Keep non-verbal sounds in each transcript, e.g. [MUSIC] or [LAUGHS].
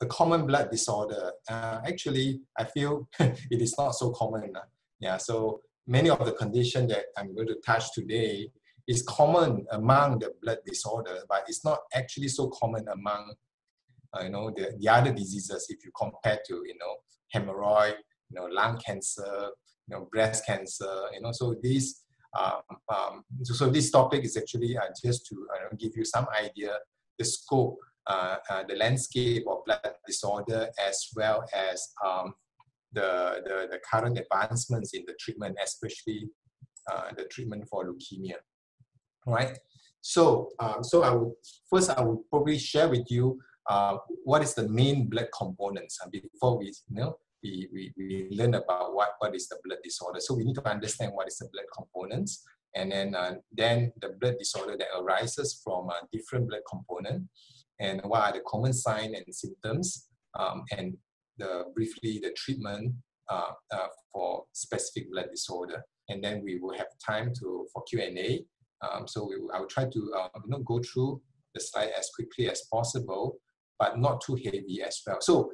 a common blood disorder. Uh, actually, I feel [LAUGHS] it is not so common. Uh, yeah, so many of the conditions that I'm going to touch today is common among the blood disorder, but it's not actually so common among uh, you know the, the other diseases if you compare to you know hemorrhoid, you know lung cancer, you know breast cancer, you know. So these um, um, so, so, this topic is actually uh, just to uh, give you some idea the scope, the landscape of blood disorder, as well as um, the, the, the current advancements in the treatment, especially uh, the treatment for leukemia. Right. So, um, so I would first I would probably share with you uh, what is the main blood components uh, before we you know we, we, we learn about what, what is the blood disorder. So we need to understand what is the blood components and then uh, then the blood disorder that arises from a different blood component and what are the common signs and symptoms um, and the briefly the treatment uh, uh, for specific blood disorder and then we will have time to for Q&A um, so we, I will try to uh, you know, go through the slide as quickly as possible but not too heavy as well so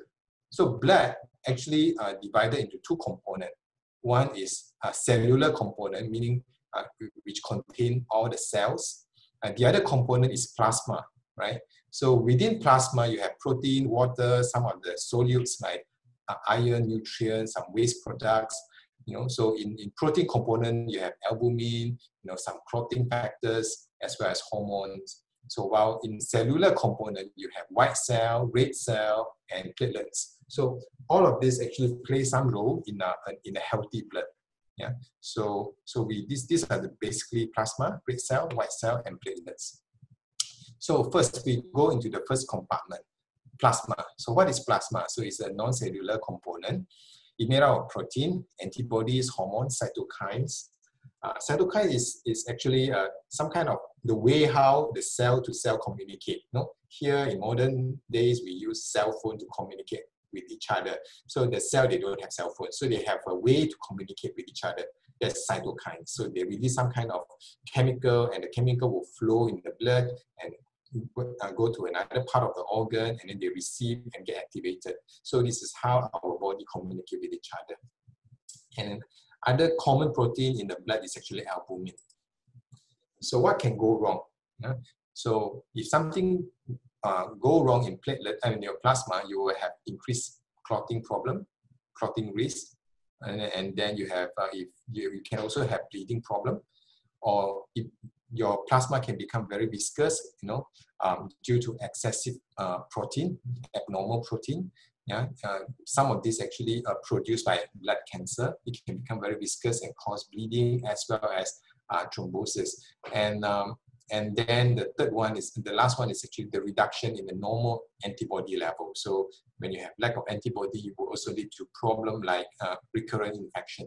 so blood actually uh, divided into two components. One is a cellular component, meaning uh, which contain all the cells. And the other component is plasma, right? So within plasma, you have protein, water, some of the solutes like uh, iron, nutrients, some waste products. You know, so in, in protein component, you have albumin, you know, some clotting factors, as well as hormones. So while in cellular component, you have white cell, red cell, and platelets. So all of this actually play some role in a, in a healthy blood. Yeah. So so we these these are the basically plasma, red cell, white cell, and platelets. So first we go into the first compartment, plasma. So what is plasma? So it's a non-cellular component. It made out of protein, antibodies, hormones, cytokines, uh, cytokine is, is actually uh, some kind of the way how the cell to cell communicate. No, Here in modern days, we use cell phone to communicate with each other. So the cell, they don't have cell phone. So they have a way to communicate with each other. That's cytokine. So they release some kind of chemical and the chemical will flow in the blood and go to another part of the organ and then they receive and get activated. So this is how our body communicate with each other. And other common protein in the blood is actually albumin. So what can go wrong? So if something uh, go wrong in platelet and in your plasma, you will have increased clotting problem, clotting risk, and, and then you have uh, if you, you can also have bleeding problem, or if your plasma can become very viscous, you know, um, due to excessive uh, protein, abnormal protein, yeah, uh, some of this actually are produced by blood cancer. It can become very viscous and cause bleeding as well as uh, thrombosis. And um, and then the third one is the last one is actually the reduction in the normal antibody level. So when you have lack of antibody, it will also lead to problem like uh, recurrent infection.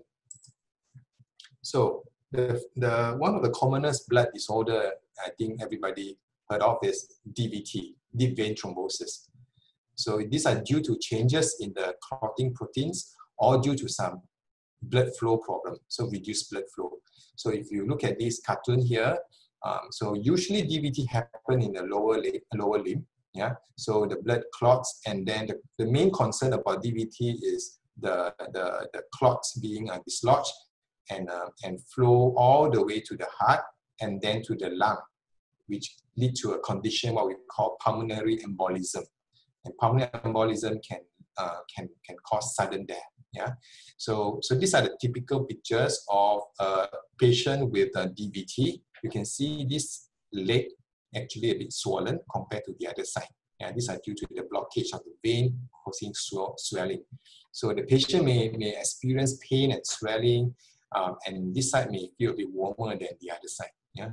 So the, the one of the commonest blood disorder I think everybody heard of is DVT, deep vein thrombosis. So these are due to changes in the clotting proteins or due to some blood flow problem, so reduced blood flow. So if you look at this cartoon here, um, so usually DVT happen in the lower limb, lower limb, yeah. So the blood clots, and then the, the main concern about DVT is the the, the clots being uh, dislodged and uh, and flow all the way to the heart and then to the lung, which lead to a condition what we call pulmonary embolism and pulmonary embolism can uh, can can cause sudden death. Yeah, so so these are the typical pictures of a patient with a DVT. You can see this leg actually a bit swollen compared to the other side. Yeah, these are due to the blockage of the vein causing swelling. So the patient may, may experience pain and swelling, um, and this side may feel a bit warmer than the other side. Yeah.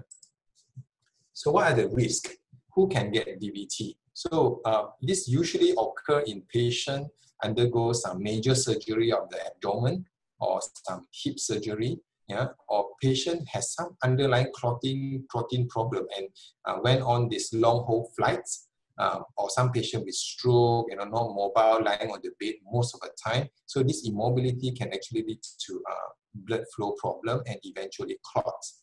So what are the risks? Who can get DVT? So uh, this usually occur in patient undergo some major surgery of the abdomen or some hip surgery, yeah, or patient has some underlying clotting protein problem and uh, went on this long haul flights, uh, or some patient with stroke, you know, not mobile, lying on the bed most of the time. So this immobility can actually lead to uh, blood flow problem and eventually clots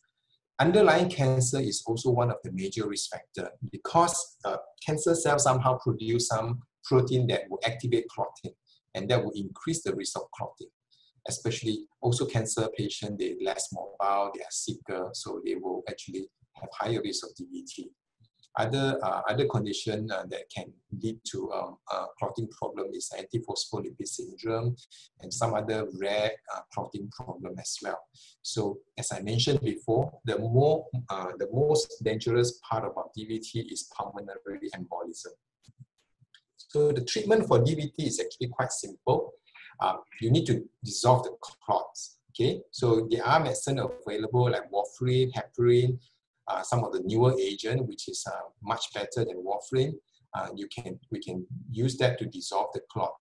underlying cancer is also one of the major risk factor because uh, cancer cells somehow produce some protein that will activate clotting, and that will increase the risk of clotting. Especially also cancer patients, they're less mobile, they are sicker, so they will actually have higher risk of DVT. Other uh, other condition uh, that can lead to um, clotting problem is antiphospholipid syndrome and some other rare uh, clotting problem as well. So as I mentioned before, the more uh, the most dangerous part about DVT is pulmonary embolism. So the treatment for DVT is actually quite simple. Uh, you need to dissolve the clots. Okay, so there are medicine available like warfarin, heparin, uh, some of the newer agent, which is uh, much better than warfarin. Uh, you can we can use that to dissolve the clot.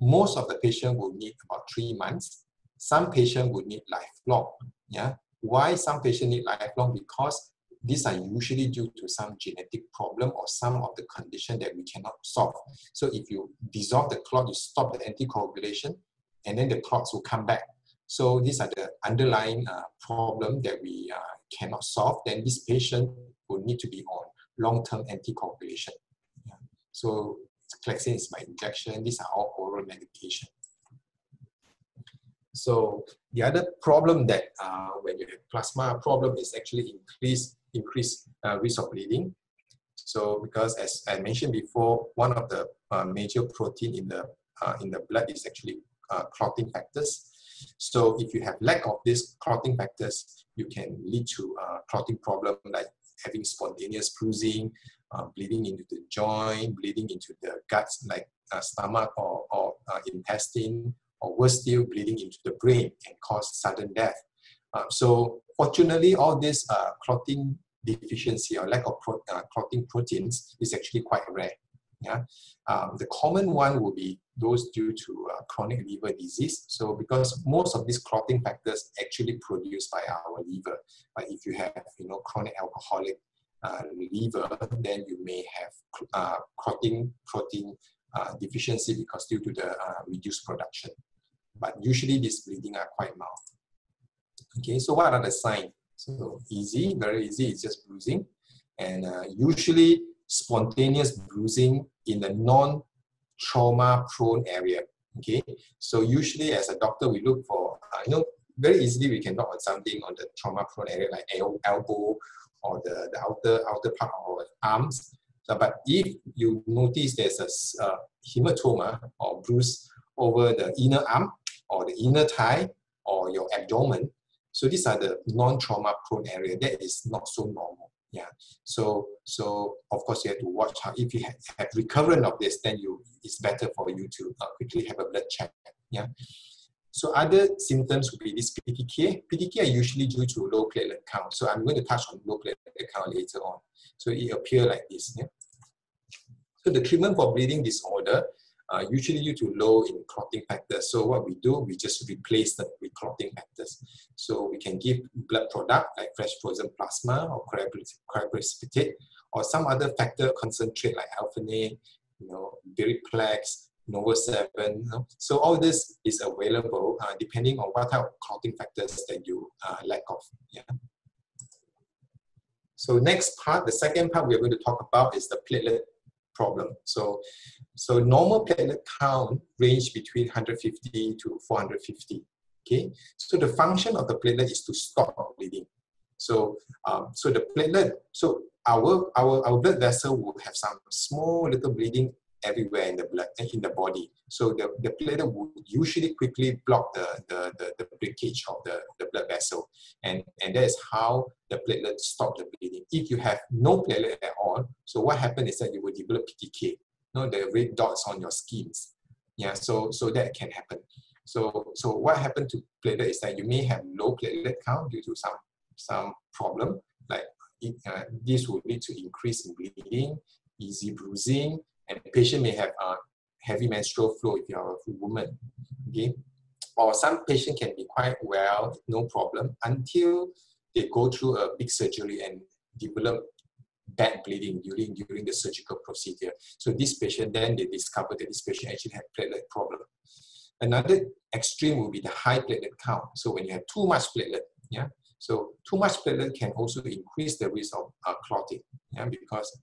Most of the patient will need about three months. Some patient would need lifelong. Yeah. Why some patient need lifelong? Because these are usually due to some genetic problem or some of the condition that we cannot solve. So if you dissolve the clot, you stop the anticoagulation, and then the clots will come back. So these are the underlying uh, problem that we uh, cannot solve. Then this patient will need to be on long-term anticoagulation. Yeah. So Clexane is by injection. These are all oral medication. So the other problem that uh, when you have plasma problem is actually increase increase uh, risk of bleeding. So because as I mentioned before, one of the uh, major protein in the uh, in the blood is actually uh, clotting factors. So if you have lack of these clotting factors, you can lead to uh, clotting problem like having spontaneous bruising, uh, bleeding into the joint, bleeding into the guts like uh, stomach or, or uh, intestine, or worse still, bleeding into the brain and cause sudden death. Uh, so fortunately, all this uh, clotting deficiency or lack of pro clotting proteins is actually quite rare. Yeah, um, the common one will be those due to uh, chronic liver disease. So because most of these clotting factors actually produced by our liver. But if you have you know chronic alcoholic uh, liver, then you may have uh, clotting protein uh, deficiency because due to the uh, reduced production. But usually these bleeding are quite mild. Okay, so what are the signs? So easy, very easy, it's just bruising. And uh, usually spontaneous bruising in the non-trauma prone area. Okay, so usually as a doctor, we look for, uh, you know, very easily we can knock on something on the trauma prone area like elbow or the, the outer, outer part of our arms. So, but if you notice there's a uh, hematoma or bruise over the inner arm or the inner thigh or your abdomen, so these are the non-trauma prone area. That is not so normal. Yeah. So so of course you have to watch how if you have, have recurrent of this, then you it's better for you to uh, quickly have a blood check. Yeah. So other symptoms would be this petechiae. petechiae are usually due to low platelet count. So I'm going to touch on low platelet count later on. So it appear like this. Yeah? So the treatment for bleeding disorder uh, usually due to low in clotting factors. So what we do, we just replace them with clotting factors. So we can give blood product like fresh frozen plasma or cryoprecipitate or some other factor concentrate like alphanate, you know, Beriplex, Nova 7. You know? So all this is available uh, depending on what type of clotting factors that you uh, lack of. Yeah. So next part, the second part we're going to talk about is the platelet problem. So, so normal platelet count range between 150 to 450. Okay, so the function of the platelet is to stop bleeding. So, um, so the platelet, so our, our, our blood vessel will have some small little bleeding everywhere in the blood in the body. So the, the platelet would usually quickly block the, the, the, the breakage of the, the blood vessel. And, and that is how the platelet stop the bleeding. If you have no platelet at all, so what happens is that you will develop petechiae, you know, the red dots on your skins. Yeah, so, so that can happen. So, so what happened to platelet is that you may have low platelet count due to some, some problem, like it, uh, this will lead to increase in bleeding, easy bruising, and the patient may have uh, heavy menstrual flow if you're a woman, okay? Or some patient can be quite well, no problem, until they go through a big surgery and develop bad bleeding during, during the surgical procedure. So this patient, then they discover that this patient actually had platelet problem. Another extreme will be the high platelet count. So when you have too much platelet, yeah, so too much platelet can also increase the risk of uh, clotting, yeah, because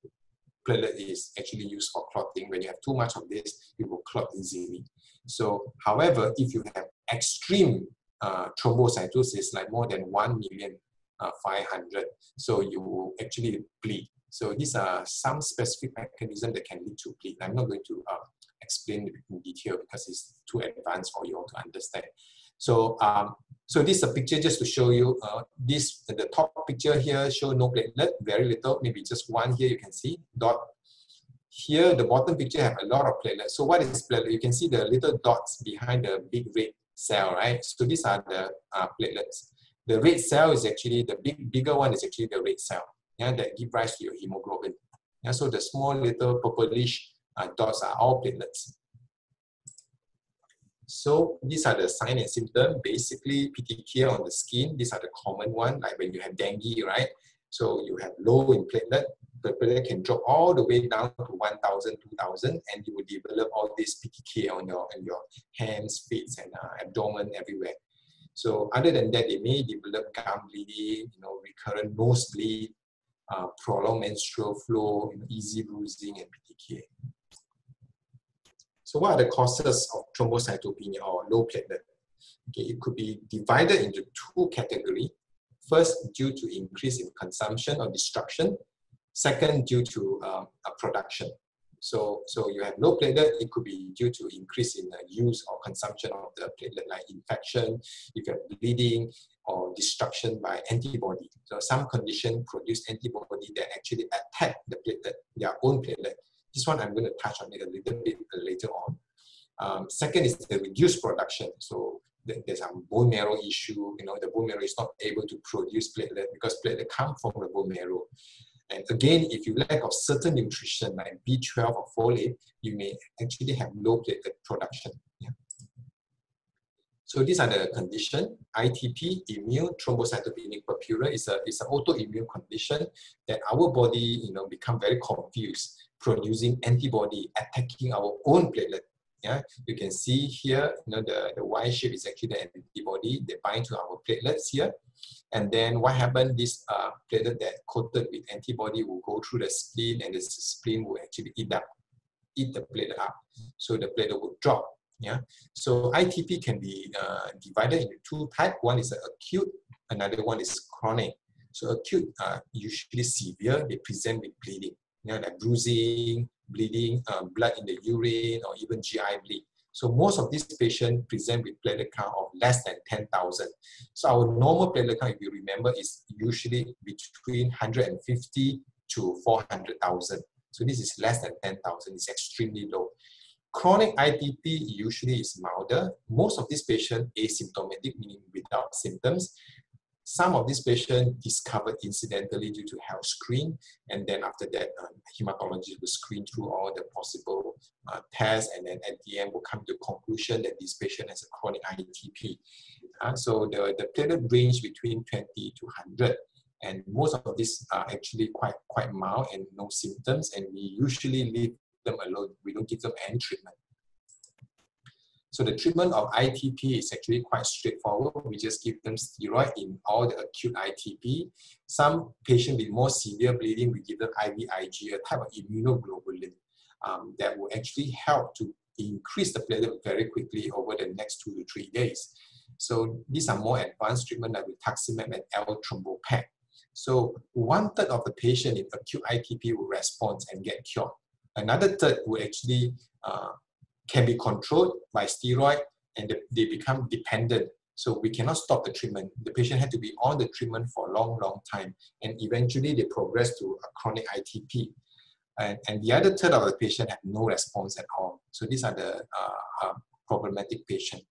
platelet is actually used for clotting. When you have too much of this, it will clot easily. So, however, if you have extreme uh, thrombocytosis, like more than 1 million uh, 500, so you will actually bleed. So these are some specific mechanisms that can lead to bleed. I'm not going to uh, explain in detail because it's too advanced for you all to understand. So, um, so this is a picture just to show you. Uh, this the top picture here show no platelet, very little, maybe just one here. You can see dot. Here, the bottom picture have a lot of platelets. So what is platelet? You can see the little dots behind the big red cell, right? So these are the uh, platelets. The red cell is actually the big bigger one is actually the red cell, yeah, that give rise to your hemoglobin. Yeah, so the small little purplish uh, dots are all platelets. So these are the sign and symptom. Basically, petechiae on the skin. These are the common one, like when you have dengue, right? So you have low in platelet. The platelet can drop all the way down to 1,000, 2,000, and you will develop all these petechiae on your, on your hands, feet, and uh, abdomen everywhere. So other than that, they may develop gum bleeding, you know, recurrent nosebleed, uh, prolonged menstrual flow, easy bruising, and petechiae. So what are the causes of thrombocytopenia or low platelet? Okay, it could be divided into two categories. First, due to increase in consumption or destruction. Second, due to um, a production. So, so you have low platelet, it could be due to increase in use or consumption of the platelet, like infection, if you have bleeding, or destruction by antibody. So some condition produce antibody that actually attack the platelet, their own platelet, this one I'm going to touch on it a little bit later on. Um, second is the reduced production. So there's a bone marrow issue. You know, the bone marrow is not able to produce platelet because platelet come from the bone marrow. And again, if you lack of certain nutrition like B12 or folate, you may actually have low platelet production. Yeah. So these are the condition. ITP, immune thrombocytopenic purpura, is a is an autoimmune condition that our body you know become very confused producing antibody attacking our own platelet. Yeah, you can see here, you know, the, the Y shape is actually the antibody. They bind to our platelets here. And then what happened, this uh, platelet that coated with antibody will go through the spleen and the spleen will actually eat up, eat the platelet up. So the platelet will drop. Yeah. So ITP can be uh, divided into two types. One is acute, another one is chronic. So acute, uh, usually severe, they present with bleeding you know, like bruising, bleeding, um, blood in the urine, or even GI bleed. So most of these patients present with platelet count of less than 10,000. So our normal platelet count, if you remember, is usually between 150 to 400,000. So this is less than 10,000. It's extremely low. Chronic ITP usually is milder. Most of these patients asymptomatic, meaning without symptoms. Some of these patients discovered incidentally due to health screen, and then after that, um, hematologist will screen through all the possible uh, tests, and then at the end will come to conclusion that this patient has a chronic ITP. Uh, so the, the platelet range between 20 to 100 and most of these are actually quite quite mild and no symptoms and we usually leave them alone we don't give them any treatment so the treatment of ITP is actually quite straightforward. We just give them steroid in all the acute ITP. Some patients with more severe bleeding, we give them IVIG, a type of immunoglobulin um, that will actually help to increase the platelet very quickly over the next two to three days. So these are more advanced treatment like rituximab and eltrombopag. So one third of the patient in acute ITP will respond and get cured. Another third will actually uh, can be controlled by steroid and they become dependent. So we cannot stop the treatment. The patient had to be on the treatment for a long, long time. And eventually they progress to a chronic ITP. And, and the other third of the patient have no response at all. So these are the uh, uh, problematic patient.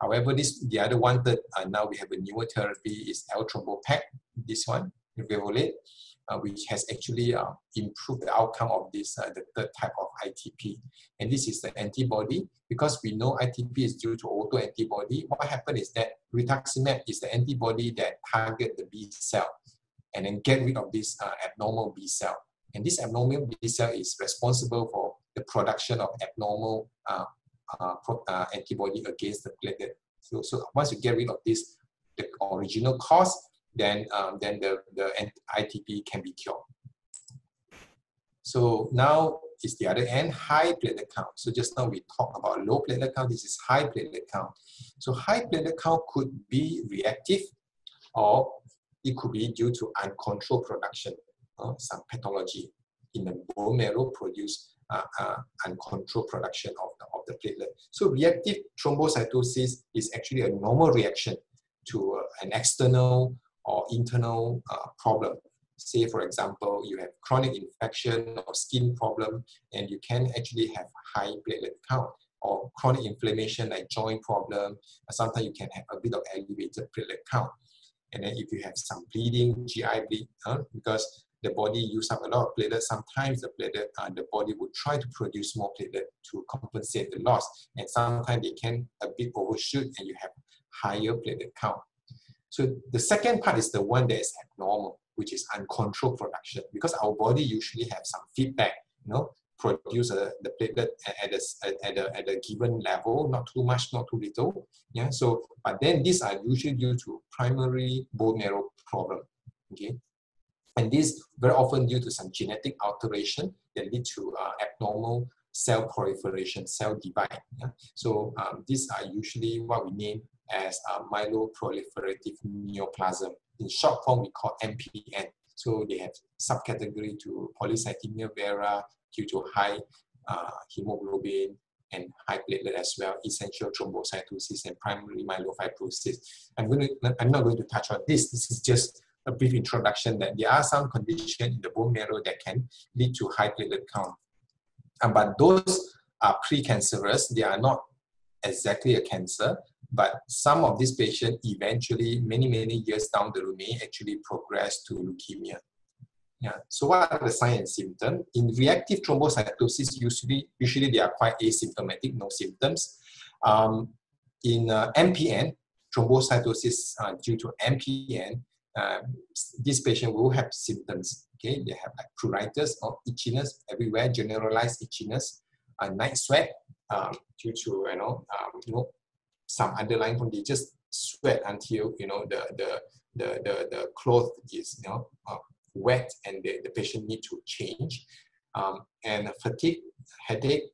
However, this the other one that uh, now we have a newer therapy is eltrombopag, this one, Revolade uh, which has actually uh, improved the outcome of this, uh, the third type of ITP. And this is the antibody. Because we know ITP is due to autoantibody, what happened is that rituximab is the antibody that target the B cell and then get rid of this uh, abnormal B cell. And this abnormal B cell is responsible for the production of abnormal uh, uh, antibody against the platelet. So, so once you get rid of this, the original cause, then, um, then the, the ITP can be cured. So now is the other end, high platelet count. So just now we talked about low platelet count, this is high platelet count. So high platelet count could be reactive or it could be due to uncontrolled production, uh, some pathology in the bone marrow produce uh, uh, uncontrolled production of the, of the platelet. So reactive thrombocytosis is actually a normal reaction to uh, an external or internal uh, problem. Say, for example, you have chronic infection or skin problem, and you can actually have high platelet count or chronic inflammation like joint problem. Sometimes you can have a bit of elevated platelet count. And then if you have some bleeding, GI bleed, huh, because the body use up a lot of platelet, sometimes the platelet, uh, the body will try to produce more platelet to compensate the loss. And sometimes they can a bit overshoot and you have higher platelet count. So the second part is the one that is abnormal, which is uncontrolled production, because our body usually have some feedback, you know, produce a, the platelet at a, at, a, at a given level, not too much, not too little. Yeah, so, but then these are usually due to primary bone marrow problem, okay? And this very often due to some genetic alteration that lead to uh, abnormal cell proliferation, cell divide. Yeah? So um, these are usually what we name as uh, myeloproliferative neoplasm. In short form, we call MPN. So they have subcategory to polycythemia vera due to high uh, hemoglobin and high platelet as well, essential thrombocytosis and primary myelofibrosis. I'm going to, I'm not going to touch on this. This is just a brief introduction that there are some conditions in the bone marrow that can lead to high platelet count. Um, but those are precancerous. They are not exactly a cancer, but some of these patients eventually, many, many years down the road, may actually progress to leukemia. Yeah. So what are the signs and symptoms? In reactive thrombocytosis, usually, usually they are quite asymptomatic, no symptoms. Um, in uh, MPN, thrombocytosis uh, due to MPN, uh, this patient will have symptoms. Okay, they have like pruritus or itchiness everywhere, generalized itchiness, uh, night sweat um, due to you know, um, you know some underlying condition. Just sweat until you know the the the the, the cloth is you know uh, wet and the, the patient need to change. Um, and fatigue, headache,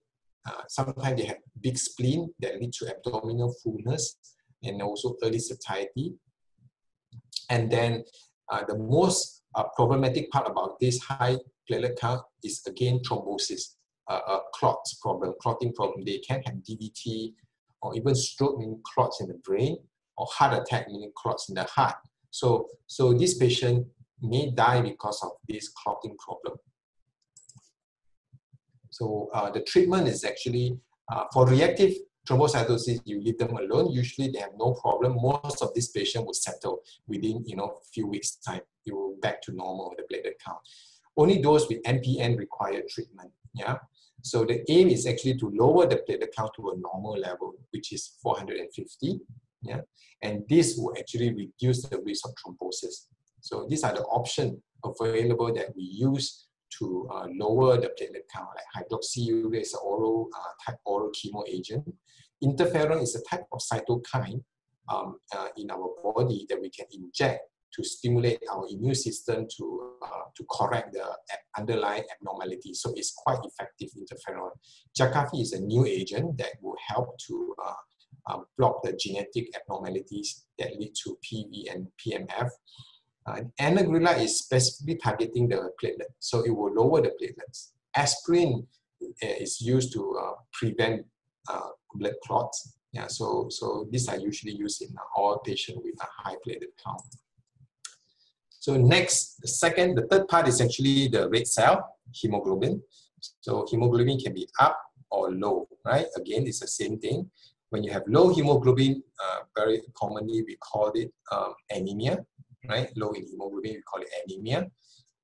uh, sometimes they have big spleen that lead to abdominal fullness and also early satiety. And then uh, the most uh, problematic part about this high platelet count is again thrombosis, uh, a clots problem, clotting problem. They can have DVT or even stroke, meaning clots in the brain, or heart attack, meaning clots in the heart. So, so this patient may die because of this clotting problem. So uh, the treatment is actually, uh, for reactive thrombocytosis, you leave them alone. Usually they have no problem. Most of these patients will settle within, you know, few weeks time. You will back to normal, with the platelet count. Only those with MPN require treatment, yeah? So the aim is actually to lower the platelet count to a normal level, which is 450, yeah? And this will actually reduce the risk of thrombosis. So these are the options available that we use to uh, lower the platelet count, like hydroxyurea is an oral uh, type oral chemo agent. Interferon is a type of cytokine um, uh, in our body that we can inject to stimulate our immune system to, uh, to correct the underlying abnormality. So it's quite effective interferon. Jakafi is a new agent that will help to uh, uh, block the genetic abnormalities that lead to PV and PMF. Uh, anagrelide is specifically targeting the platelet, so it will lower the platelets. Aspirin uh, is used to uh, prevent uh, blood clots. Yeah, so, so these are usually used in all patients with a high platelet count. So next, the second, the third part is actually the red cell, hemoglobin. So hemoglobin can be up or low, right? Again, it's the same thing. When you have low hemoglobin, uh, very commonly we call it um, anemia right? Low in hemoglobin, we call it anemia.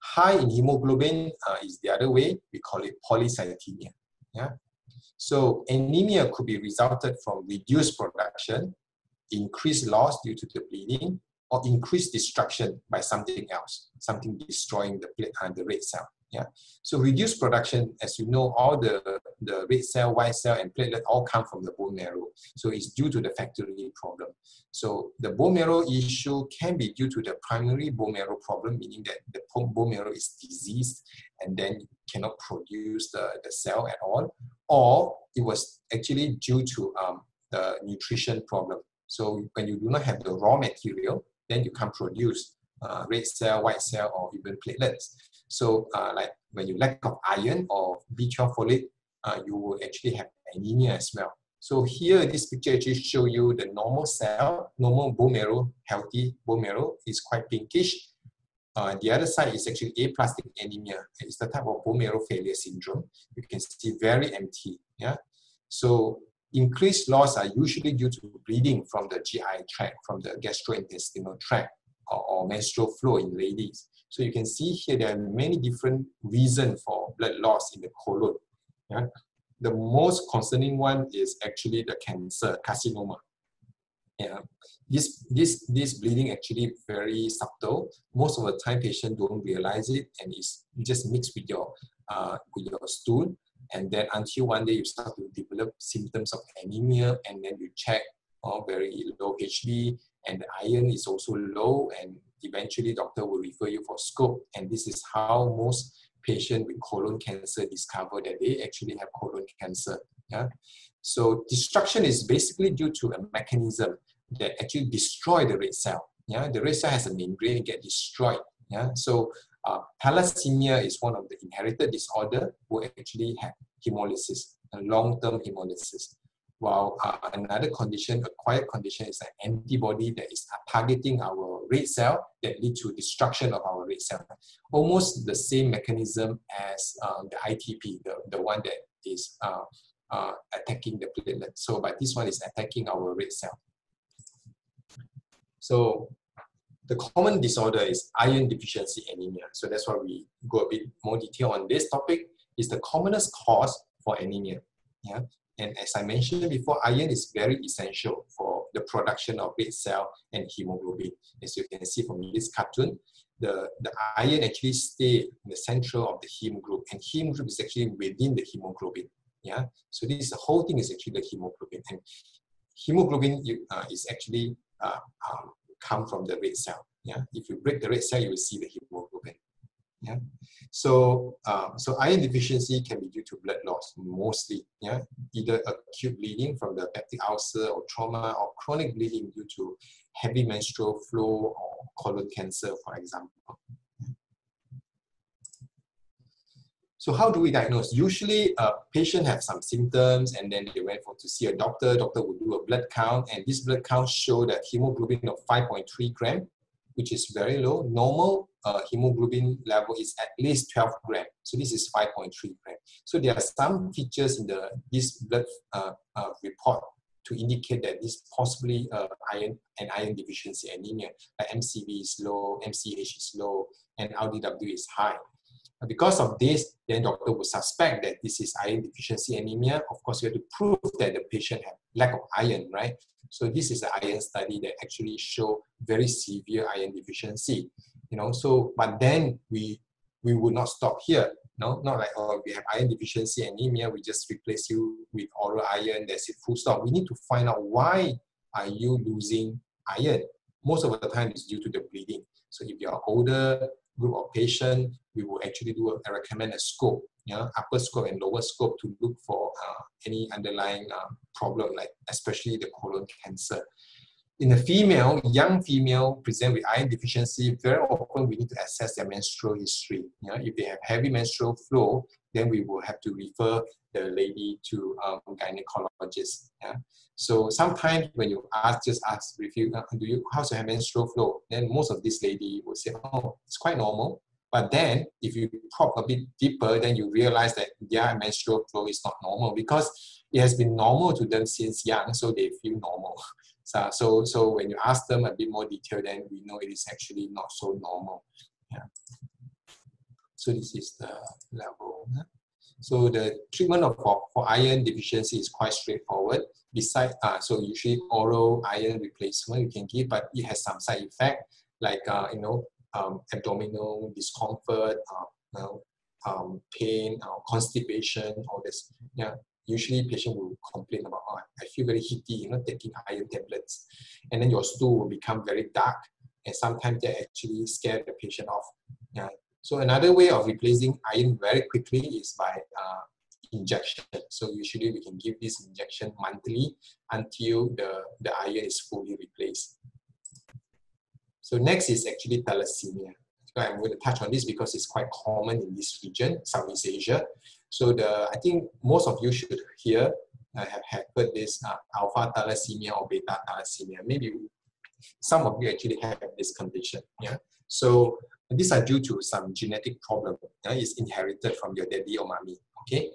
High in hemoglobin uh, is the other way, we call it polycythemia. Yeah. So anemia could be resulted from reduced production, increased loss due to the bleeding, or increased destruction by something else, something destroying the, plate, uh, the red cell. Yeah. So reduced production, as you know, all the, the red cell, white cell, and platelet all come from the bone marrow. So it's due to the factory problem. So the bone marrow issue can be due to the primary bone marrow problem, meaning that the bone marrow is diseased and then cannot produce the, the cell at all, or it was actually due to um, the nutrition problem. So when you do not have the raw material, then you can't produce uh, red cell, white cell, or even platelets. So uh, like when you lack of iron or B12 folate, uh, you will actually have anemia as well. So here, this picture actually show you the normal cell, normal bone marrow, healthy bone marrow is quite pinkish. Uh, the other side is actually aplastic anemia. It's the type of bone marrow failure syndrome. You can see very empty. Yeah. So increased loss are usually due to bleeding from the GI tract, from the gastrointestinal tract, or, or menstrual flow in ladies. So you can see here there are many different reasons for blood loss in the colon. Yeah? The most concerning one is actually the cancer, carcinoma. Yeah. This, this, this bleeding actually very subtle. Most of the time patients don't realize it and it's just mixed with your, uh, with your stool. And then until one day you start to develop symptoms of anemia and then you check oh, very low HB and the iron is also low and eventually doctor will refer you for scope. And this is how most patients with colon cancer discover that they actually have colon cancer. Yeah. So destruction is basically due to a mechanism that actually destroy the red cell. Yeah. The red cell has a membrane get destroyed. Yeah. So uh, thalassemia is one of the inherited disorder who actually have hemolysis, a long-term hemolysis while uh, another condition, acquired condition, is an antibody that is targeting our red cell that lead to destruction of our red cell. Almost the same mechanism as uh, the ITP, the, the one that is uh, uh, attacking the platelet. So, but this one is attacking our red cell. So, the common disorder is iron deficiency anemia. So that's why we go a bit more detail on this topic. Is the commonest cause for anemia. Yeah, and as I mentioned before, iron is very essential for the production of red cell and hemoglobin. As you can see from this cartoon, the, the iron actually stay in the central of the heme group, and heme group is actually within the hemoglobin. Yeah, so this the whole thing is actually the hemoglobin, and hemoglobin uh, is actually uh, um, come from the red cell. Yeah, if you break the red cell, you will see the hemoglobin. Yeah. So, um, so iron deficiency can be due to blood loss mostly. Yeah, either acute bleeding from the peptic ulcer or trauma, or chronic bleeding due to heavy menstrual flow or colon cancer, for example. So how do we diagnose? Usually a patient have some symptoms and then they went for to see a doctor. Doctor will do a blood count and this blood count show that hemoglobin of 5.3 gram which is very low. Normal uh, hemoglobin level is at least 12 gram. So this is 5.3 gram. So there are some features in the this blood uh, uh, report to indicate that this possibly uh, iron and iron deficiency anemia. Like MCV is low, MCH is low, and LDW is high. Because of this, then doctor will suspect that this is iron deficiency anemia. Of course, you have to prove that the patient have lack of iron, right? So this is an iron study that actually show very severe iron deficiency. You know, so but then we we would not stop here. No, not like oh we have iron deficiency anemia, we just replace you with oral iron. That's it. Full stop. We need to find out why are you losing iron. Most of the time, it's due to the bleeding. So if you're older group of patient, we will actually do a, recommend a scope yeah, upper scope and lower scope to look for uh, any underlying uh, problem, like especially the colon cancer. In a female, young female present with iron deficiency, very often we need to assess their menstrual history. You know, if they have heavy menstrual flow, then we will have to refer the lady to um, gynecologist. Yeah? So sometimes when you ask, just ask, review, uh, do you, how's your menstrual flow? Then most of this lady will say, oh, it's quite normal. But then if you probe a bit deeper, then you realize that their menstrual flow is not normal because it has been normal to them since young, so they feel normal. [LAUGHS] So, so, so when you ask them a bit more detail, then we know it is actually not so normal. Yeah. So this is the level. So the treatment of for, for iron deficiency is quite straightforward. Besides, uh, so usually oral iron replacement you can give, but it has some side effect like uh, you know um, abdominal discomfort, uh, you know, um, pain, or constipation, all this. Yeah, usually patient will complain about, oh, I feel very heaty, you know, taking iron tablets. And then your stool will become very dark. And sometimes they actually scare the patient off. Yeah. So another way of replacing iron very quickly is by uh, injection. So usually we can give this injection monthly until the, the iron is fully replaced. So next is actually thalassemia. So I'm going to touch on this because it's quite common in this region, Southeast Asia. So the I think most of you should hear uh, have, heard this uh, alpha thalassemia or beta thalassemia. Maybe some of you actually have this condition. Yeah. So these are due to some genetic problem. Yeah? It's inherited from your daddy or mommy. Okay.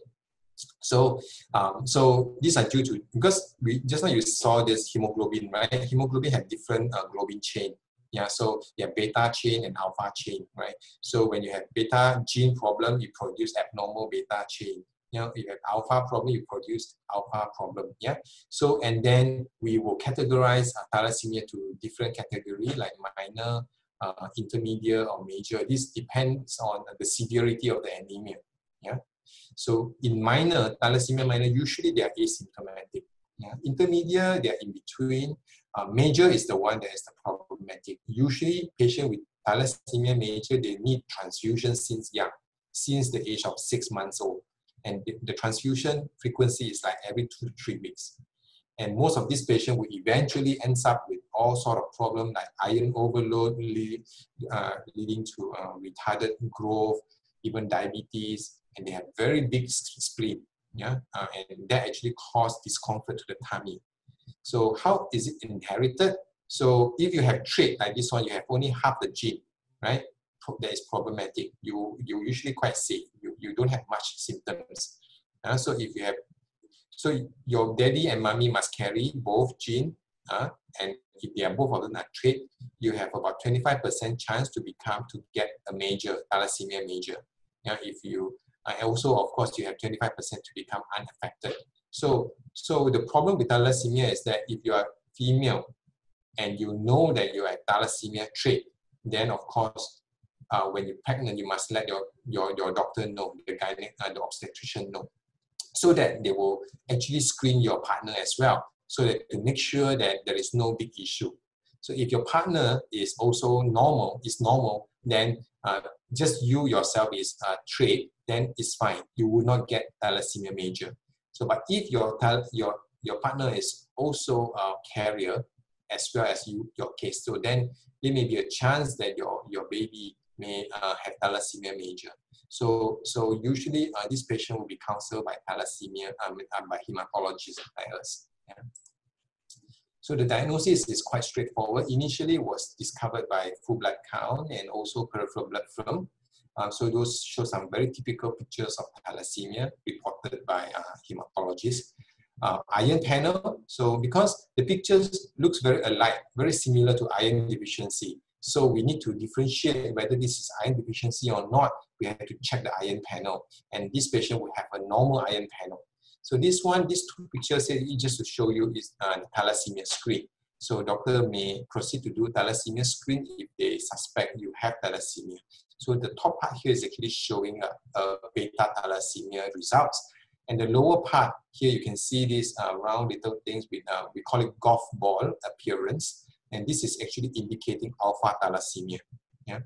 So, um, so these are due to because we just now you saw this hemoglobin, right? Hemoglobin have different uh, globin chain. Yeah, so you have beta chain and alpha chain, right? So when you have beta gene problem, you produce abnormal beta chain. You know, if you have alpha problem, you produce alpha problem. Yeah. So and then we will categorize thalassemia to different category like minor, uh, intermediate, or major. This depends on the severity of the anemia. Yeah. So in minor thalassemia minor, usually they are asymptomatic. Yeah. Intermediate, they are in between. Uh, major is the one that is the problematic. Usually, patient with thalassemia major, they need transfusion since young, since the age of six months old. And the, the transfusion frequency is like every two to three weeks. And most of these patients will eventually ends up with all sort of problems like iron overload, lead, uh, leading to uh, retarded growth, even diabetes, and they have very big spleen. Yeah, uh, and that actually cause discomfort to the tummy. So how is it inherited? So if you have trait like this one, you have only half the gene, right? That is problematic. You you usually quite safe. You, you don't have much symptoms. Uh, so if you have, so your daddy and mommy must carry both gene, uh, and if they are both of them are trait, you have about 25% chance to become to get a major thalassemia major. Yeah, if you uh, also of course you have 25% to become unaffected. So, so the problem with thalassemia is that if you are female and you know that you have thalassemia trait, then of course, uh, when you're pregnant, you must let your, your, your doctor know, the gynae, uh, the obstetrician know, so that they will actually screen your partner as well, so that to make sure that there is no big issue. So if your partner is also normal, is normal, then uh, just you yourself is uh, trait, then it's fine. You will not get thalassemia major. So, but if your your your partner is also a carrier as well as you your case, so then there may be a chance that your your baby may uh, have thalassemia major. So, so usually uh, this patient will be counseled by thalassemia um, by hematologists like us. Yeah. So the diagnosis is quite straightforward. Initially was discovered by full blood count and also peripheral blood film. Um, so those show some very typical pictures of thalassemia reported by uh, hematologists. Uh, iron panel, so because the pictures looks very alike, very similar to iron deficiency. So we need to differentiate whether this is iron deficiency or not. We have to check the iron panel. And this patient will have a normal iron panel. So this one, these two pictures here, just to show you is uh, thalassemia screen. So doctor may proceed to do thalassemia screen if they suspect you have thalassemia. So the top part here is actually showing a, a beta thalassemia results. And the lower part here, you can see these uh, round little things with, uh, we call it golf ball appearance. And this is actually indicating alpha thalassemia. Yeah.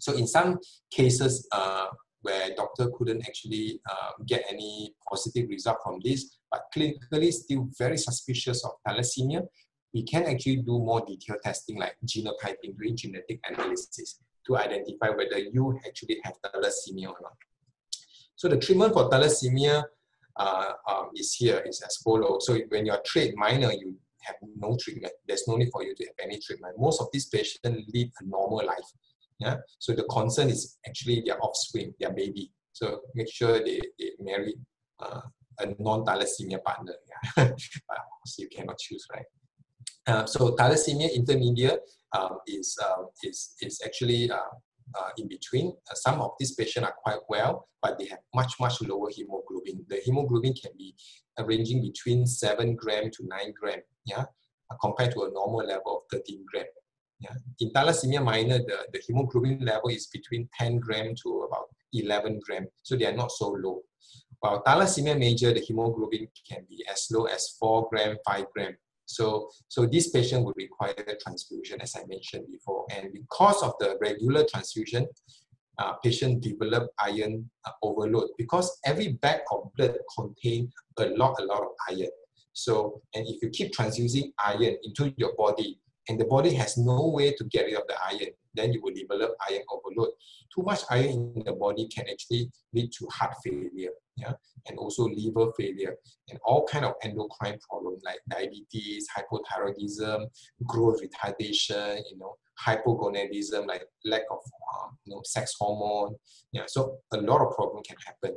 So in some cases uh, where doctor couldn't actually uh, get any positive result from this, but clinically still very suspicious of thalassemia, we can actually do more detailed testing like genotyping, doing genetic analysis to identify whether you actually have thalassemia or not. So the treatment for thalassemia uh, um, is here is as follows. So when you're trait minor, you have no treatment. There's no need for you to have any treatment. Most of these patients lead a normal life. Yeah. So the concern is actually their offspring, their baby. So make sure they, they marry uh, a non-thalassemia partner. Yeah. [LAUGHS] but you cannot choose, right? Uh, so thalassemia intermediate um, is, uh, is, is actually uh, uh, in between. Uh, some of these patients are quite well, but they have much, much lower hemoglobin. The hemoglobin can be ranging between 7 gram to 9 gram, yeah, compared to a normal level of 13 gram. Yeah. In thalassemia minor, the, the hemoglobin level is between 10 gram to about 11 gram. So they are not so low. While thalassemia major, the hemoglobin can be as low as 4 gram, 5 gram. So, so this patient would require transfusion, as I mentioned before. And because of the regular transfusion, uh, patient develop iron uh, overload because every bag of blood contain a lot, a lot of iron. So, and if you keep transfusing iron into your body, and the body has no way to get rid of the iron, then you will develop iron overload. Too much iron in the body can actually lead to heart failure, yeah, and also liver failure, and all kind of endocrine problems like diabetes, hypothyroidism, growth retardation, you know, hypogonadism, like lack of um, you know sex hormone, yeah. So a lot of problem can happen.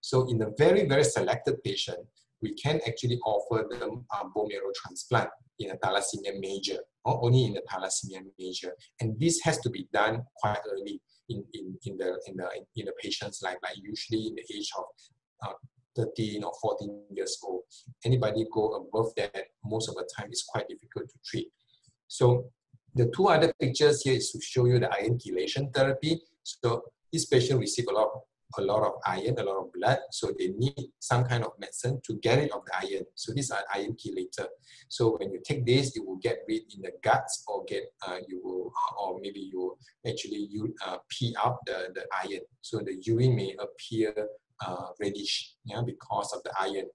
So in a very very selected patient, we can actually offer them a bone marrow transplant in a thalassemia major, not only in the thalassemia major. And this has to be done quite early in, in, in, the, in, the, in the patient's life, like usually in the age of uh, 13 or 14 years old. Anybody go above that, most of the time it's quite difficult to treat. So the two other pictures here is to show you the iron chelation therapy. So this patient received a lot of a lot of iron, a lot of blood, so they need some kind of medicine to get rid of the iron. So these are iron chelator. So when you take this, it will get rid in the guts or get uh, you will or maybe you actually you uh, pee out the, the iron. So the urine may appear uh, reddish, yeah, because of the iron.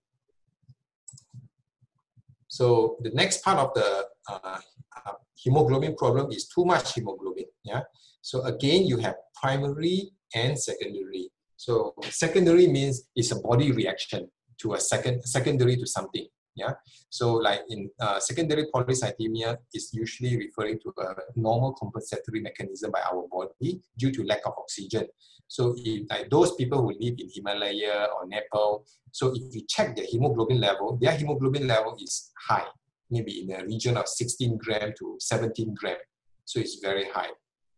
So the next part of the uh, uh, hemoglobin problem is too much hemoglobin. Yeah. So again, you have primary and secondary. So secondary means it's a body reaction to a second secondary to something. Yeah. So like in uh, secondary polycythemia is usually referring to a normal compensatory mechanism by our body due to lack of oxygen. So if like those people who live in Himalaya or Nepal, so if you check their hemoglobin level, their hemoglobin level is high, maybe in the region of 16 gram to 17 gram. So it's very high.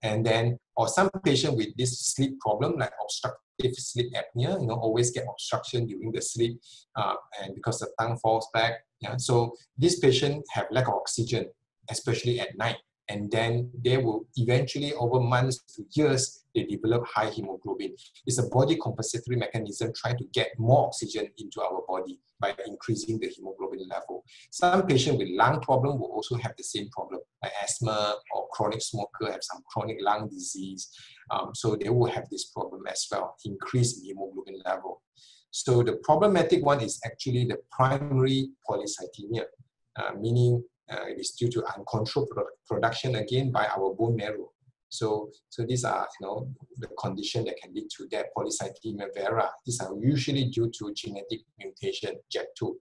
And then, or some patient with this sleep problem, like obstructive sleep apnea, you know, always get obstruction during the sleep, uh, and because the tongue falls back. Yeah, so this patient have lack of oxygen, especially at night and then they will eventually over months to years they develop high hemoglobin. It's a body compensatory mechanism trying to get more oxygen into our body by increasing the hemoglobin level. Some patient with lung problem will also have the same problem like asthma or chronic smoker have some chronic lung disease. Um, so they will have this problem as well increase in hemoglobin level. So the problematic one is actually the primary polycythemia uh, meaning uh, it is due to uncontrolled production again by our bone marrow. So, so these are you know the condition that can lead to that polycythemia vera. These are usually due to genetic mutation JAK2.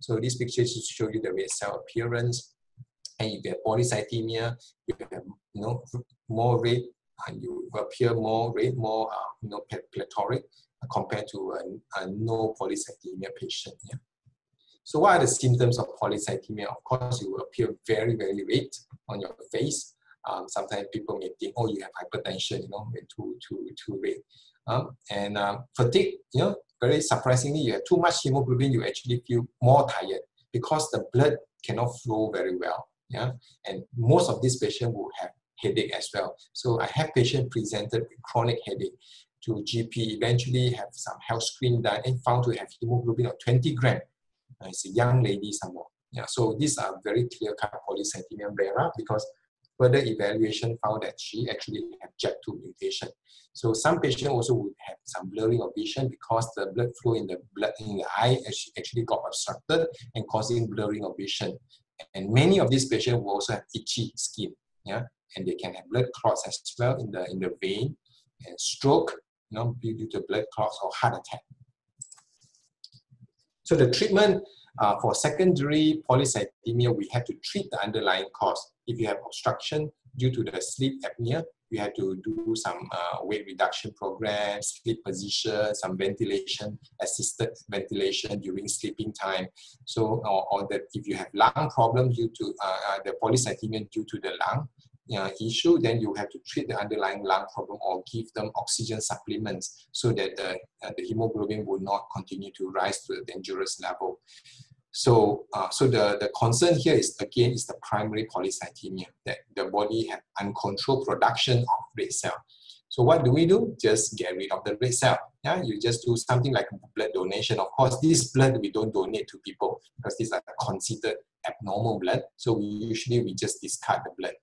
So this picture is to show you the red cell appearance. And if you have polycythemia, you have you know more red and you appear more red, more uh, you know plethoric compared to a no polycythemia patient. Yeah. So what are the symptoms of polycythemia? Of course, you will appear very, very red on your face. Um, sometimes people may think, oh, you have hypertension, you know, too, too, too red. Um, and um, fatigue, you know, very surprisingly, you have too much hemoglobin, you actually feel more tired because the blood cannot flow very well. Yeah, and most of these patients will have headache as well. So I have patients presented with chronic headache to GP, eventually have some health screen done and found to have hemoglobin of 20 gram it's a young lady somewhat. Yeah, so these are very clear-cut polycythemia vera because further evaluation found that she actually had JAK2 mutation. So some patients also would have some blurring of vision because the blood flow in the blood in the eye actually got obstructed and causing blurring of vision. And many of these patients will also have itchy skin, yeah, and they can have blood clots as well in the in the vein and stroke, you know, due to blood clots or heart attack. So the treatment uh, for secondary polycythemia, we have to treat the underlying cause. If you have obstruction due to the sleep apnea, you have to do some uh, weight reduction program, sleep position, some ventilation, assisted ventilation during sleeping time. So, or, or that if you have lung problem due to uh, uh the polycythemia due to the lung, uh, issue, then you have to treat the underlying lung problem or give them oxygen supplements so that the, uh, the hemoglobin will not continue to rise to a dangerous level. So, uh, so the, the concern here is again is the primary polycythemia that the body have uncontrolled production of red cell. So what do we do? Just get rid of the red cell. Yeah, you just do something like blood donation. Of course, this blood we don't donate to people because these are considered abnormal blood. So we usually we just discard the blood.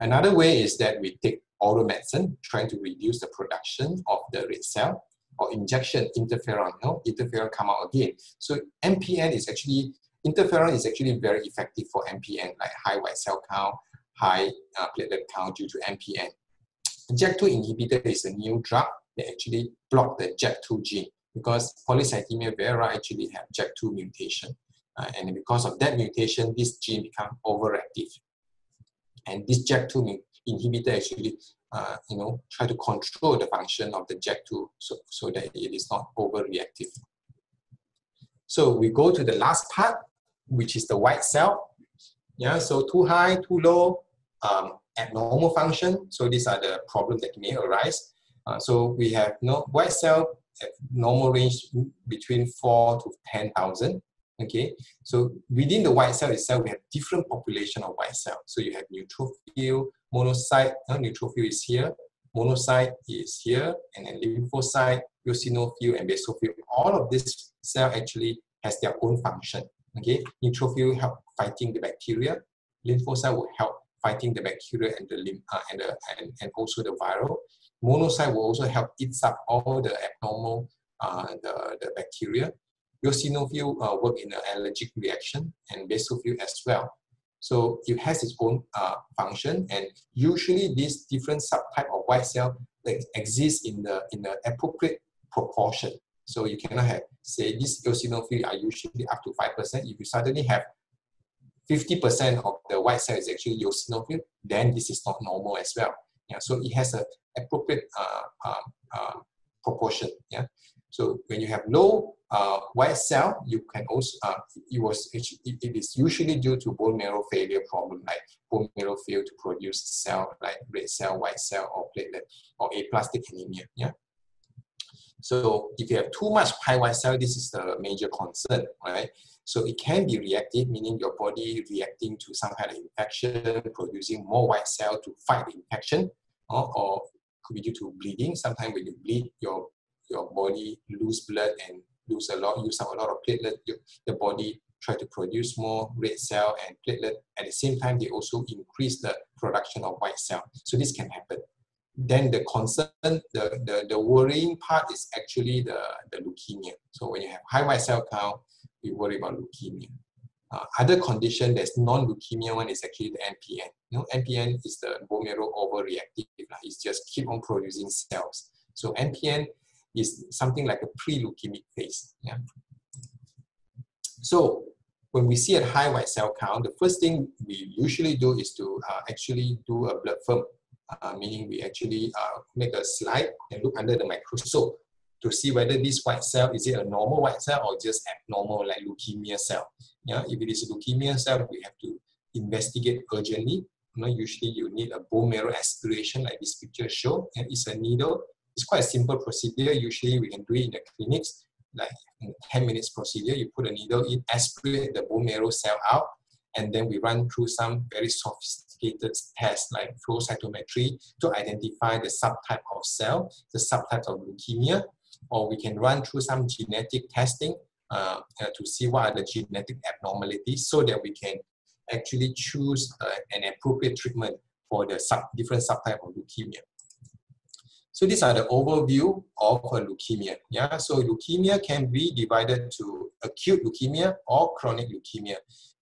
Another way is that we take oral medicine, trying to reduce the production of the red cell or injection interferon. Know, interferon come out again. So MPN is actually interferon is actually very effective for MPN, like high white cell count, high uh, platelet count due to MPN. JAK2 inhibitor is a new drug that actually block the JAK2 gene because polycythemia vera actually have JAK2 mutation. Uh, and because of that mutation, this gene become overactive. And this JAK2 inhibitor actually, uh, you know, try to control the function of the JAK2 so, so that it is not overreactive. So we go to the last part, which is the white cell. Yeah, so too high, too low, um, abnormal function. So these are the problems that may arise. Uh, so we have no white cell at normal range between 4 to 10,000. Okay, so within the white cell itself, we have different population of white cell. So you have neutrophil, monocyte, uh, neutrophil is here, monocyte is here, and then lymphocyte, eosinophil, and basophil. All of this cell actually has their own function. Okay, neutrophil help fighting the bacteria, lymphocyte will help fighting the bacteria and the lymph, uh, and, the, and, and also the viral. Monocyte will also help eat up all the abnormal uh, the, the bacteria. Eosinophil uh, work in an allergic reaction and basophil as well. So it has its own uh, function and usually these different subtype of white cell like, exist in the in the appropriate proportion. So you cannot have, say, these eosinophil are usually up to 5%. If you suddenly have 50% of the white cell is actually eosinophil, then this is not normal as well. Yeah, so it has an appropriate uh, uh, proportion. Yeah, so when you have low uh, white cell, you can also uh, it was it, it is usually due to bone marrow failure problem, like bone marrow fail to produce cell like red cell, white cell, or platelet, or aplastic anemia. Yeah. So if you have too much high white cell, this is the major concern, right? So it can be reactive, meaning your body reacting to some kind of infection, producing more white cell to fight the infection, or, or could be due to bleeding. Sometimes when you bleed, your your body lose blood and lose a lot, use up a lot of platelet. Your, the body try to produce more red cell and platelet. At the same time, they also increase the production of white cell. So this can happen. Then the concern, the, the, the worrying part is actually the, the leukemia. So when you have high white cell count, we worry about leukemia. Uh, other condition that's non-leukemia one is actually the MPN. You know, MPN is the bone marrow overreactive. It's just keep on producing cells. So MPN is something like a pre-leukemic phase. Yeah. So when we see a high white cell count, the first thing we usually do is to uh, actually do a blood film, uh, meaning we actually uh, make a slide and look under the microscope to see whether this white cell is it a normal white cell or just abnormal like leukemia cell. Yeah, if it is a leukemia cell, we have to investigate urgently. You know, usually you need a bone marrow aspiration like this picture show. And it's a needle. It's quite a simple procedure. Usually we can do it in the clinics, like in 10 minutes procedure. You put a needle in, aspirate the bone marrow cell out, and then we run through some very sophisticated tests like flow cytometry to identify the subtype of cell, the subtype of leukemia, or we can run through some genetic testing uh, uh, to see what are the genetic abnormalities so that we can actually choose uh, an appropriate treatment for the sub, different subtype of leukemia. So these are the overview of a leukemia. Yeah, so leukemia can be divided to acute leukemia or chronic leukemia.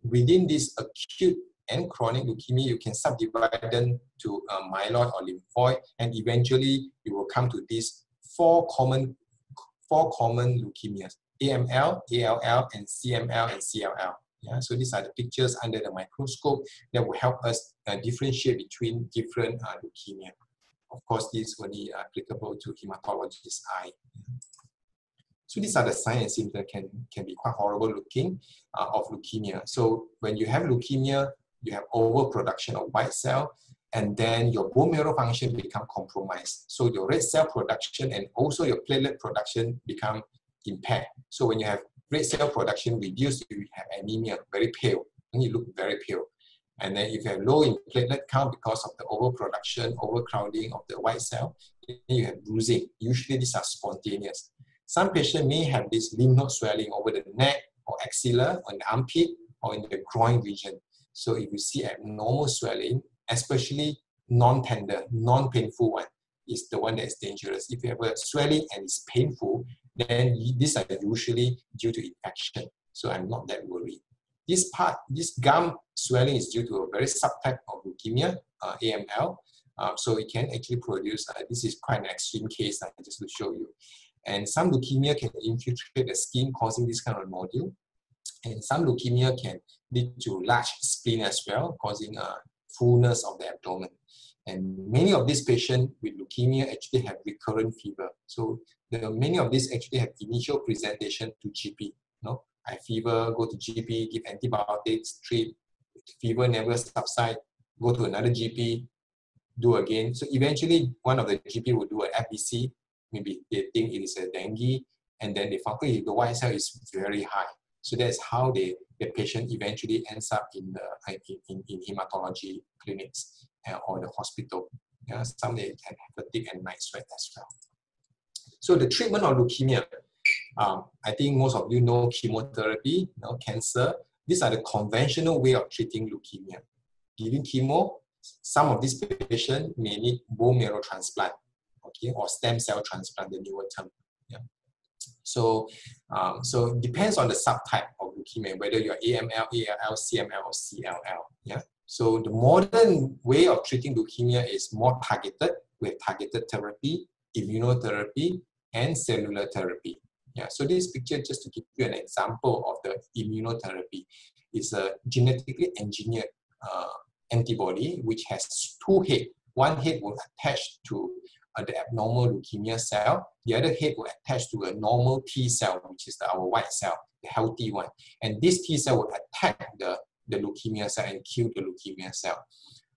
Within this acute and chronic leukemia, you can subdivide them to uh, myeloid or lymphoid, and eventually you will come to these four common four common leukemias, AML, ALL, and CML and CLL. Yeah, so these are the pictures under the microscope that will help us uh, differentiate between different uh, leukemia. Of course, this is only applicable to hematologist's eye. So these are the signs and symptoms that can, can be quite horrible looking uh, of leukemia. So when you have leukemia, you have overproduction of white cell, and then your bone marrow function become compromised. So your red cell production and also your platelet production become impaired. So when you have red cell production reduced, you have anemia, very pale, and you look very pale. And then if you have low in platelet count because of the overproduction, overcrowding of the white cell, you have bruising. Usually these are spontaneous. Some patients may have this lymph node swelling over the neck or axilla, on the armpit, or in the groin region. So if you see abnormal swelling, especially non-tender, non-painful one, is the one that is dangerous. If you have a swelling and it's painful, then these are usually due to infection. So I'm not that worried. This part, this gum swelling is due to a very subtype of leukemia, uh, AML. Uh, so it can actually produce, uh, this is quite an extreme case uh, just to show you. And some leukemia can infiltrate the skin causing this kind of nodule. And some leukemia can lead to large spleen as well, causing a fullness of the abdomen. And many of these patients with leukemia actually have recurrent fever. So the, many of these actually have initial presentation to GP. You know, I fever, go to GP, give antibiotics, treat, fever never subside, go to another GP, do again. So eventually one of the GP will do an FBC, maybe they think it is a dengue, and then they oh, the white cell is very high. So that's how they, the patient eventually ends up in the in, in, in hematology clinics or the hospital. Some they can have fatigue and night sweat as well. So the treatment of leukemia, um, I think most of you know chemotherapy, you know, cancer. These are the conventional way of treating leukemia. Giving chemo, some of these patients may need bone marrow transplant, okay, or stem cell transplant, the newer term. Yeah. So, um, so it depends on the subtype of leukemia, whether you're AML, ALL, CML, or CLL. Yeah. So the modern way of treating leukemia is more targeted with targeted therapy, immunotherapy, and cellular therapy. Yeah, so this picture, just to give you an example of the immunotherapy, is a genetically engineered uh, antibody which has two heads. One head will attach to uh, the abnormal leukemia cell. The other head will attach to a normal T cell, which is the, our white cell, the healthy one. And this T cell will attack the, the leukemia cell and kill the leukemia cell.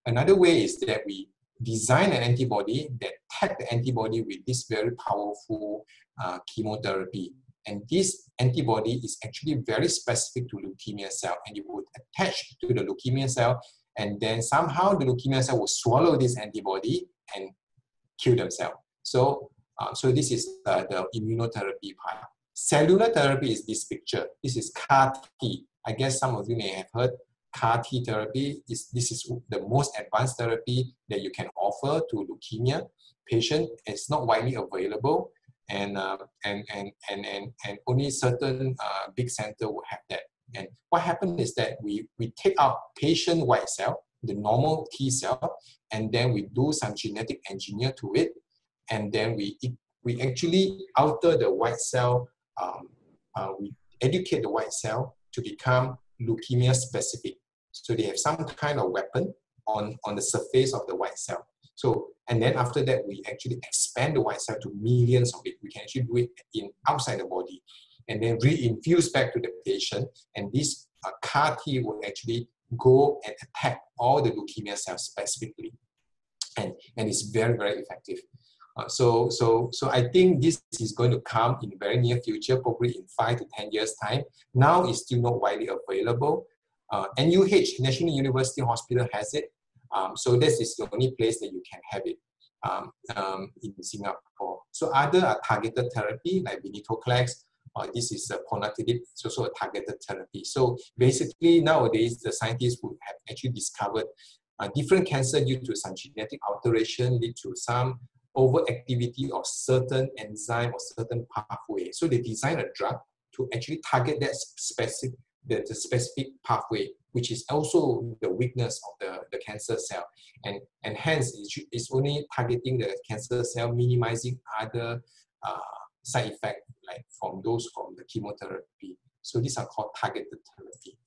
Another way is that we design an antibody that tag the antibody with this very powerful uh, chemotherapy. And this antibody is actually very specific to leukemia cell and it would attach to the leukemia cell and then somehow the leukemia cell will swallow this antibody and kill themselves. So, uh, so this is uh, the immunotherapy part. Cellular therapy is this picture. This is CAR T. I guess some of you may have heard CAR T therapy is this is the most advanced therapy that you can offer to leukemia patient. It's not widely available, and uh, and, and and and and only certain uh, big center will have that. And what happens is that we we take out patient white cell, the normal T cell, and then we do some genetic engineer to it, and then we we actually alter the white cell. Um, uh, we educate the white cell to become leukemia specific. So they have some kind of weapon on, on the surface of the white cell. So, and then after that, we actually expand the white cell to millions of it. We can actually do it in outside the body and then reinfuse back to the patient. And this uh, CAR T will actually go and attack all the leukemia cells specifically. And, and it's very, very effective. Uh, so, so, so I think this is going to come in very near future, probably in five to 10 years time. Now it's still not widely available. Uh, NUH, National University Hospital has it. Um, so this is the only place that you can have it um, um, in Singapore. So other are targeted therapy like venetoclax. Uh, this is a ponatinib, it's also a targeted therapy. So basically nowadays the scientists would have actually discovered uh, different cancer due to some genetic alteration lead to some overactivity of certain enzyme or certain pathway. So they design a drug to actually target that specific the, the specific pathway, which is also the weakness of the, the cancer cell. And, and hence, it's only targeting the cancer cell, minimizing other uh, side effects like from those from the chemotherapy. So these are called targeted therapy.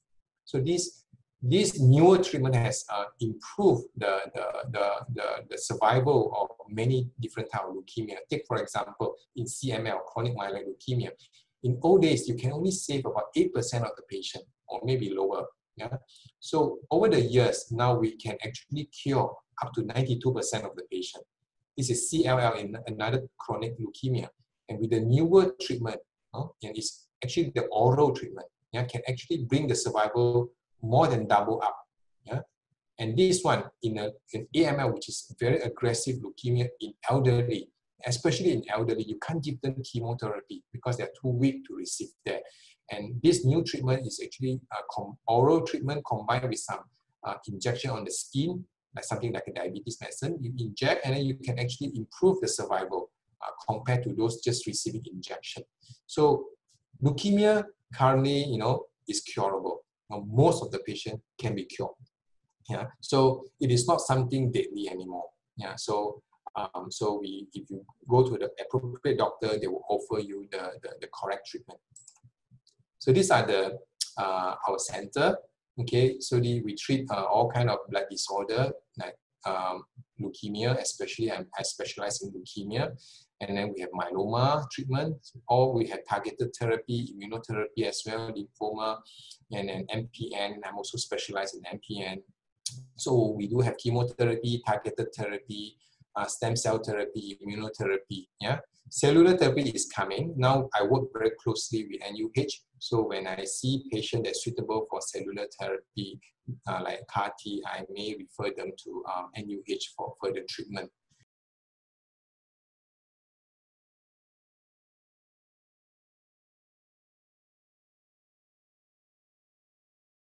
So this, this newer treatment has uh, improved the, the, the, the, the survival of many different types of leukemia. Take, for example, in CML, chronic myeloid leukemia, in old days, you can only save about 8% of the patient or maybe lower. Yeah. So over the years, now we can actually cure up to 92% of the patient. This is CLL in another chronic leukemia. And with the newer treatment, uh, and it's actually the oral treatment, yeah, can actually bring the survival more than double up. Yeah. And this one, in a, in AML, which is very aggressive leukemia in elderly, especially in elderly, you can't give them chemotherapy because they're too weak to receive that. And this new treatment is actually a oral treatment combined with some uh, injection on the skin, like something like a diabetes medicine. You inject and then you can actually improve the survival uh, compared to those just receiving injection. So leukemia currently, you know, is curable. Now, most of the patient can be cured. Yeah, so it is not something deadly anymore. Yeah, so um, so we, if you go to the appropriate doctor, they will offer you the, the, the correct treatment. So these are the uh, our center. Okay, so the, we treat uh, all kind of blood disorder like um, leukemia, especially I'm, I specialize in leukemia. And then we have myeloma treatment, or we have targeted therapy, immunotherapy as well, lymphoma, and then MPN. I'm also specialized in MPN. So we do have chemotherapy, targeted therapy, uh, stem cell therapy, immunotherapy. Yeah, cellular therapy is coming. Now I work very closely with NUH. So when I see patient that's suitable for cellular therapy, uh, like CAR T, I may refer them to um, NUH for further treatment.